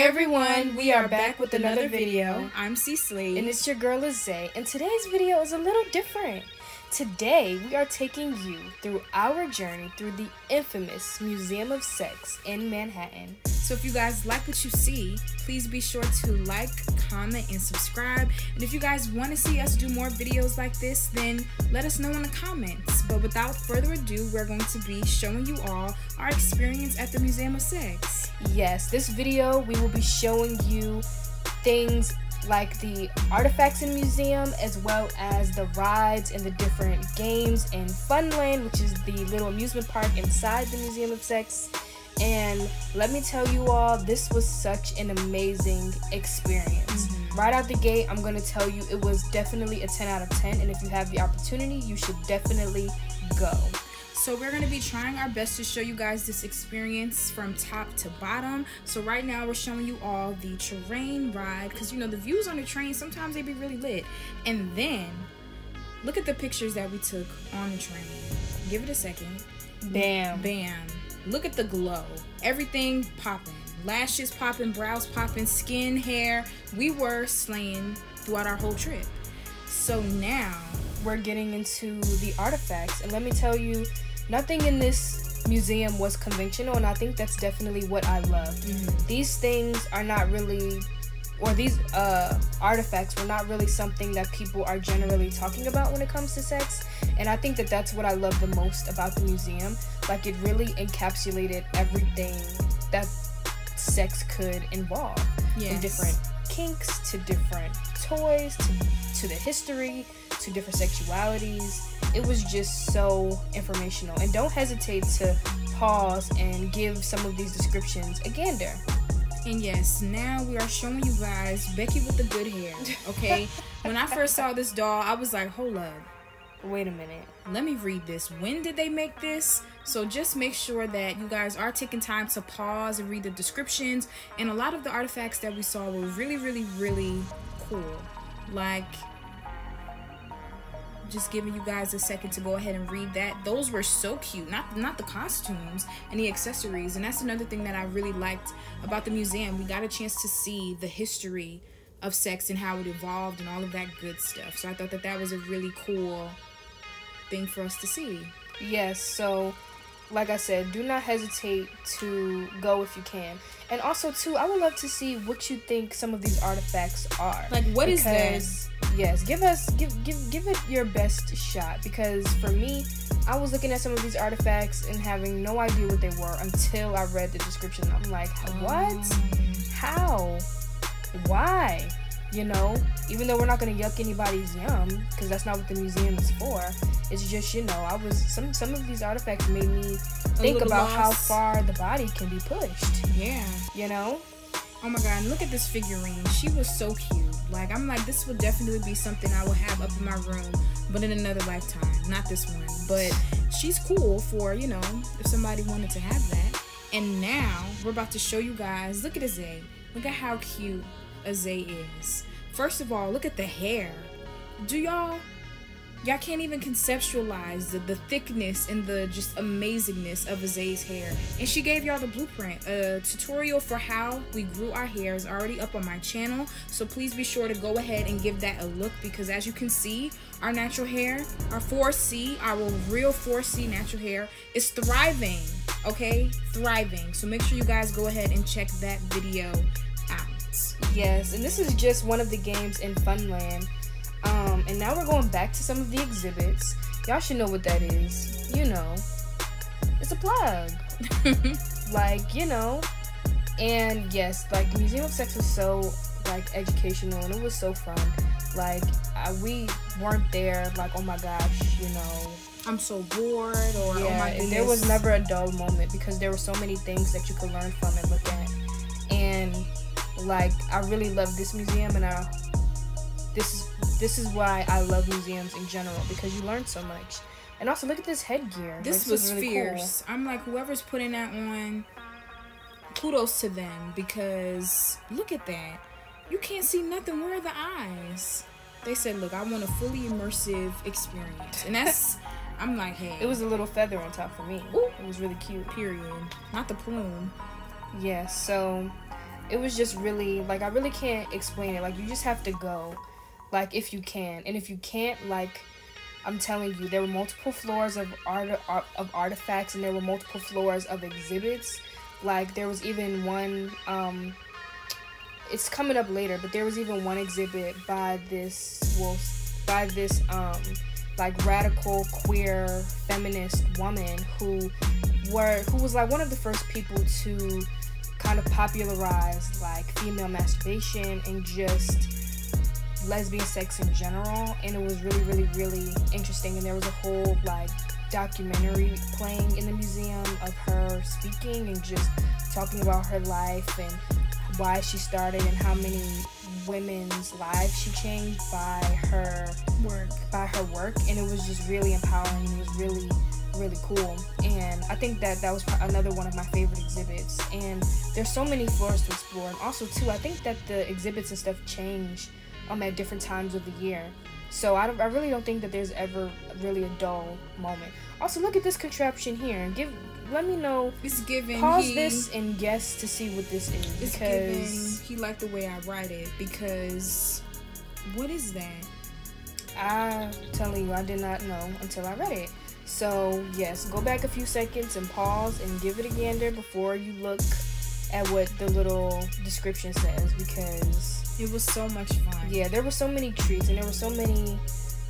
Hey everyone, we are back with another video. I'm Si Slays. And it's your girl Azé. And today's video is a little different. Today, we are taking you through our journey through the infamous Museum of Sex in Manhattan. So if you guys like what you see, please be sure to like, comment, and subscribe. And if you guys want to see us do more videos like this, then let us know in the comments. But without further ado, we're going to be showing you all our experience at the Museum of Sex. Yes, this video, we will be showing you things like the artifacts in the museum as well as the rides and the different games in Funland, which is the little amusement park inside the Museum of Sex. And let me tell you all, this was such an amazing experience. Mm-hmm. Right out the gate, I'm going to tell you it was definitely a 10 out of 10. And if you have the opportunity, you should definitely go. So we're going to be trying our best to show you guys this experience from top to bottom. So right now we're showing you all the train ride because you know the views on the train sometimes they be really lit. And then look at the pictures that we took on the train. Give it a second. Bam. Bam. Look at the glow. Everything popping. Lashes popping, brows popping, skin, hair. We were slaying throughout our whole trip. So now we're getting into the artifacts. And let me tell you, nothing in this museum was conventional, and I think that's definitely what I loved. Mm-hmm. These things are not really, or these uh, artifacts were not really something that people are generally talking about when it comes to sex. And I think that that's what I love the most about the museum. Like, it really encapsulated everything that sex could involve yes. in different kinks to different toys to, to the history to different sexualities. It was just so informational. And don't hesitate to pause and give some of these descriptions a gander. And yes, now we are showing you guys Becky with the good hair. Okay? when I first saw this doll, I was like, hold up. Wait a minute. Let me read this. When did they make this? So just make sure that you guys are taking time to pause and read the descriptions. And a lot of the artifacts that we saw were really, really, really cool. Like just giving you guys a second to go ahead and read that. Those were so cute. Not not the costumes and the accessories. And that's another thing that I really liked about the museum. We got a chance to see the history of sex and how it evolved and all of that good stuff. So I thought that that was a really cool thing for us to see. Yes, so like I said, do not hesitate to go if you can. And also too, I would love to see what you think some of these artifacts are. Like what because, is this? Yes, give us give give give it your best shot because for me, I was looking at some of these artifacts and having no idea what they were until I read the description. I'm like, what? Um. How? Why? You know even though we're not going to yuck anybody's yum because that's not what the museum is for. It's just you know i was some some of these artifacts made me think about lost. how far the body can be pushed. Yeah. You know? Oh my god look at this figurine. She was so cute. Like i'm like this would definitely be something i will have up in my room but in another lifetime not this one. But she's cool for you know if somebody wanted to have that. And now we're about to show you guys look at Azé look at how cute Azé is. First of all, look at the hair. Do y'all y'all can't even conceptualize the, the thickness and the just amazingness of Azé's hair. And she gave y'all the blueprint. A tutorial for how we grew our hair is already up on my channel. So please be sure to go ahead and give that a look because as you can see, our natural hair, our 4C, our real 4C natural hair is thriving. Okay? Thriving. So make sure you guys go ahead and check that video Yes, and this is just one of the games in Funland. Um, and now we're going back to some of the exhibits. Y'all should know what that is. You know, it's a plug. like, you know. And yes, like Museum of Sex was so like educational and it was so fun. Like I, we weren't there like oh my gosh, you know. I'm so bored or yeah, oh my goodness. There was never a dull moment because there were so many things that you could learn from and look at. Like I really love this museum, and I this is this is why I love museums in general because you learn so much. And also look at this headgear. This like, was really fierce. Cool. I'm like whoever's putting that on, kudos to them because look at that. You can't see nothing. Where are the eyes? They said, "Look, I want a fully immersive experience," and that's. I'm like, hey. It was a little feather on top for me. Ooh. It was really cute. Period. Not the plume. Yeah. So it was just really like I really can't explain it. Like you just have to go, like if you can, and if you can't, like I'm telling you, there were multiple floors of art of artifacts, and there were multiple floors of exhibits. Like there was even one. Um, it's coming up later, but there was even one exhibit by this well, by this um, like radical queer feminist woman who were who was like one of the first people to kind of popularized like female masturbation and just lesbian sex in general and it was really really really interesting and there was a whole like documentary playing in the museum of her speaking and just talking about her life and why she started and how many women's lives she changed by her work. by her work and it was just really empowering it was really really cool. And i think that that was another one of my favorite exhibits. And there's so many floors to explore. And also too i think that the exhibits and stuff change um at different times of the year. So I, I really don't think that there's ever really a dull moment. Also look at this contraption here. Give let me know. It's given pause he, this and guess to see what this is it's because he liked the way i write it because what is that? I'm telling you i did not know until i read it so, yes, go back a few seconds and pause and give it a gander before you look at what the little description says because it was so much fun. Yeah, there were so many treats and there were so many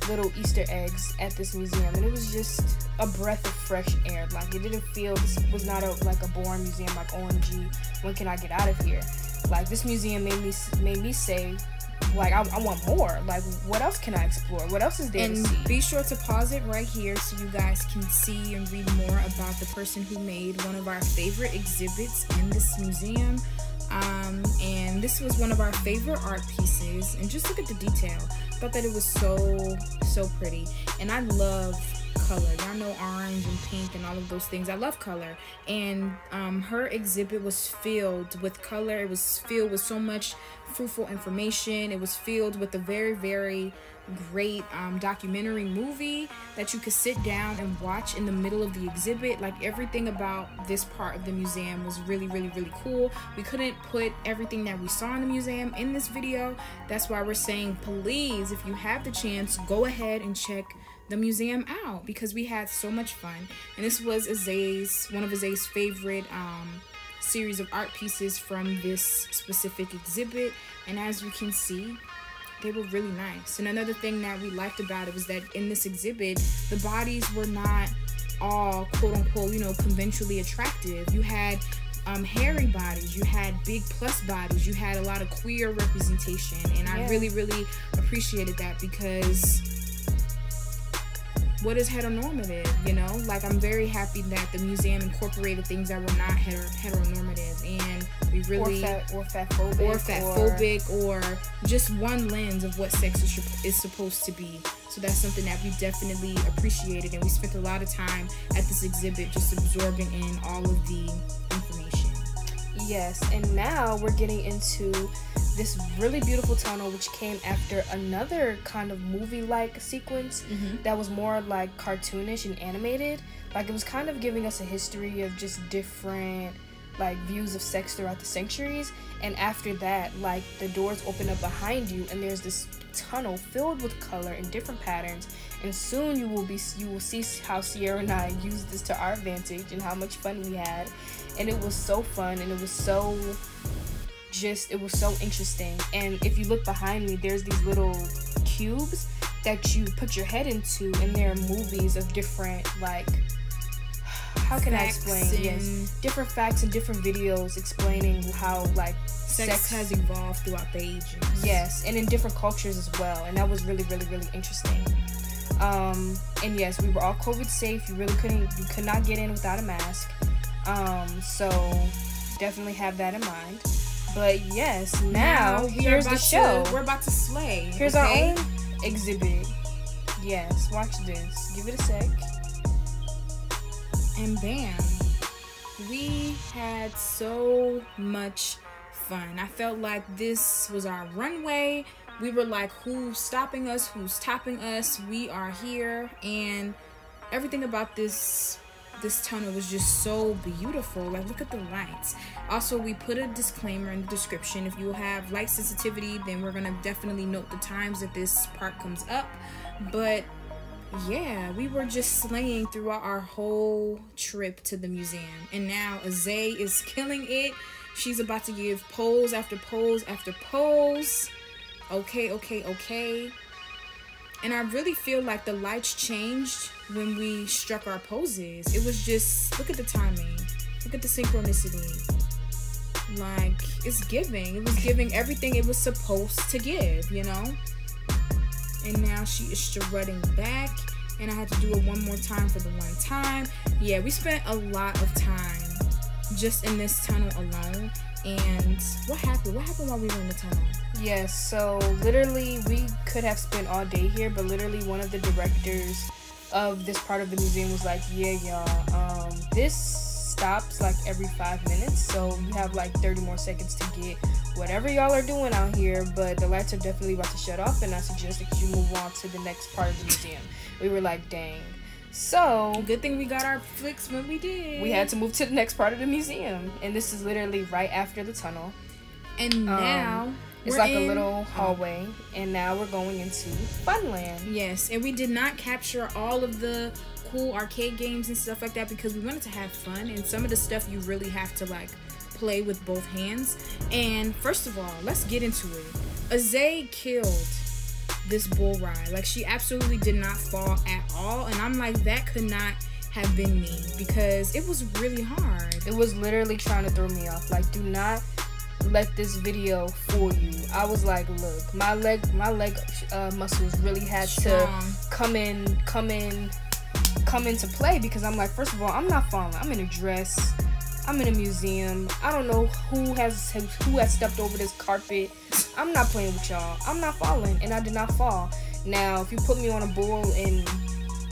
little Easter eggs at this museum, and it was just a breath of fresh air. Like it didn't feel this was not a like a boring museum. Like OMG, when can I get out of here? Like this museum made me made me say, like I, I, want more. Like what else can i explore? What else is there and be sure to pause it right here so you guys can see and read more about the person who made one of our favorite exhibits in this museum. Um, and this was one of our favorite art pieces. And just look at the detail. I thought that it was so so pretty. And i love color. Y'all know orange and pink and all of those things. I love color. And um, her exhibit was filled with color. It was filled with so much fruitful information. It was filled with a very, very great um, documentary movie that you could sit down and watch in the middle of the exhibit. Like everything about this part of the museum was really, really, really cool. We couldn't put everything that we saw in the museum in this video. That's why we're saying, please, if you have the chance, go ahead and check the museum out because we had so much fun. And this was Azé's, one of Azé's favorite um, series of art pieces from this specific exhibit. And as you can see, they were really nice. And another thing that we liked about it was that in this exhibit, the bodies were not all quote unquote, you know, conventionally attractive. You had um, hairy bodies, you had big plus bodies, you had a lot of queer representation. And yeah. I really, really appreciated that because what is heteronormative you know? Like i'm very happy that the museum incorporated things that were not heter- heteronormative and we really or, fat, or fatphobic or fatphobic or, or just one lens of what sex is, is supposed to be. So that's something that we definitely appreciated and we spent a lot of time at this exhibit just absorbing in all of the information. Yes and now we're getting into this really beautiful tunnel which came after another kind of movie like sequence mm-hmm. that was more like cartoonish and animated. Like it was kind of giving us a history of just different like views of sex throughout the centuries. And after that like the doors open up behind you and there's this tunnel filled with color and different patterns. And soon you will be you will see how Sierra and I used this to our advantage and how much fun we had. And it was so fun and it was so just it was so interesting. And if you look behind me, there's these little cubes that you put your head into, and there are movies of different like how can facts I explain? Yes, different facts and different videos explaining how like sex, sex, has evolved throughout the ages. Yes, and in different cultures as well, and that was really, really, really interesting. Um, and yes, we were all COVID safe. You really couldn't, you could not get in without a mask. Um, so definitely have that in mind. But yes, now, now here's the show. To, we're about to slay. Here's okay? our own exhibit. Yes, watch this. Give it a sec. And bam. We had so much fun. I felt like this was our runway. We were like, who's stopping us? Who's topping us? We are here. And everything about this this tunnel was just so beautiful. Like, look at the lights. Also, we put a disclaimer in the description. If you have light sensitivity, then we're gonna definitely note the times that this part comes up. But yeah, we were just slaying throughout our whole trip to the museum. And now Azé is killing it. She's about to give pose after pose after pose. Okay, okay, okay. And I really feel like the lights changed when we struck our poses. It was just, look at the timing. Look at the synchronicity. Like, it's giving. It was giving everything it was supposed to give, you know? And now she is strutting back. And I had to do it one more time for the one time. Yeah, we spent a lot of time just in this tunnel alone. And what happened? What happened while we were in the tunnel? Yes, so literally we could have spent all day here, but literally one of the directors of this part of the museum was like, "Yeah, y'all, um, this stops like every five minutes, so you have like 30 more seconds to get whatever y'all are doing out here. But the lights are definitely about to shut off, and I suggest that you move on to the next part of the museum." We were like, "Dang." So good thing we got our flicks when we did. We had to move to the next part of the museum, and this is literally right after the tunnel. And um, now um, it's like in, a little hallway, and now we're going into Funland. Yes, and we did not capture all of the cool arcade games and stuff like that because we wanted to have fun, and some of the stuff you really have to like play with both hands. And first of all, let's get into it. Azé killed this bull ride. Like she absolutely did not fall at all, and I'm like that could not have been me because it was really hard. It was literally trying to throw me off. Like do not let this video fool you. I was like, look, my leg, my leg uh, muscles really had Strong. to come in, come in, come into play because I'm like, first of all, I'm not falling. I'm in a dress. I'm in a museum. I don't know who has who has stepped over this carpet. I'm not playing with y'all. I'm not falling, and I did not fall. Now, if you put me on a bull in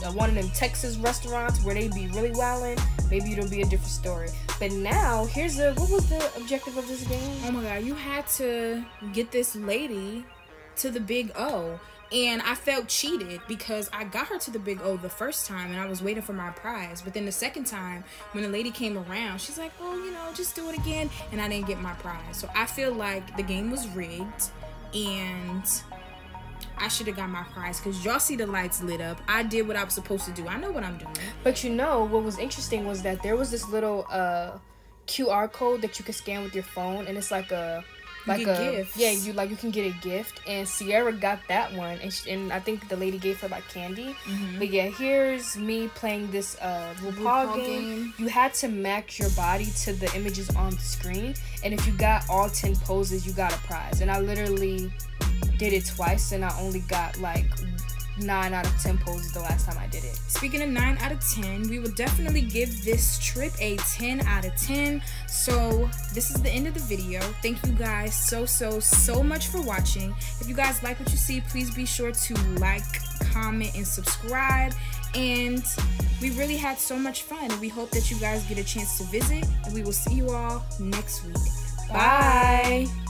uh, one of them Texas restaurants where they be really wilding, maybe it'll be a different story. But now, here's the what was the objective of this game? Oh my god, you had to get this lady to the big O. And I felt cheated because I got her to the big O the first time and I was waiting for my prize. But then the second time, when the lady came around, she's like, oh, you know, just do it again. And I didn't get my prize. So I feel like the game was rigged and I should have got my prize because y'all see the lights lit up. I did what I was supposed to do. I know what I'm doing. But you know, what was interesting was that there was this little uh, QR code that you could scan with your phone, and it's like a like a gifts. yeah you like you can get a gift and sierra got that one and, she, and i think the lady gave her like candy mm-hmm. but yeah here's me playing this uh RuPaul, RuPaul game. game you had to match your body to the images on the screen and if you got all 10 poses you got a prize and i literally did it twice and i only got like 9 out of 10 poses the last time I did it. Speaking of 9 out of 10, we will definitely give this trip a 10 out of 10. So, this is the end of the video. Thank you guys so, so, so much for watching. If you guys like what you see, please be sure to like, comment, and subscribe. And we really had so much fun. We hope that you guys get a chance to visit. And we will see you all next week. Bye. Bye.